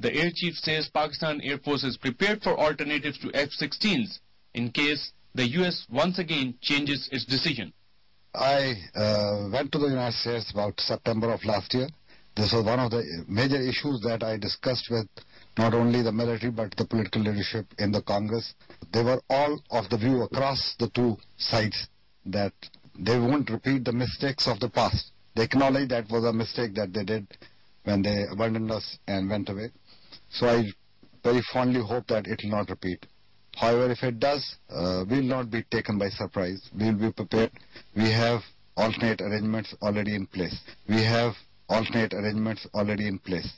The air chief says Pakistan Air Force is prepared for alternatives to F-16s in case the US once again changes its decision. I uh, went to the United States about September of last year. This was one of the major issues that I discussed with not only the military but the political leadership in the Congress. They were all of the view across the two sides that they won't repeat the mistakes of the past. They acknowledge that was a mistake that they did when they abandoned us and went away. So I very fondly hope that it will not repeat. However, if it does, uh, we will not be taken by surprise. We will be prepared. We have alternate arrangements already in place. We have alternate arrangements already in place.